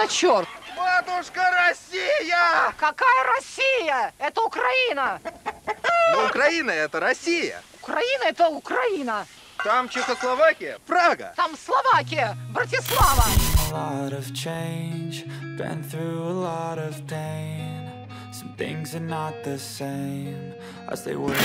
за черт? Матушка Россия! А какая Россия? Это Украина! Ну, Украина это Россия. Украина это Украина. Там Чехословакия, Прага. Там Словакия, Братислава. a lot of change, been through a lot of pain. Some things are not the same as they were.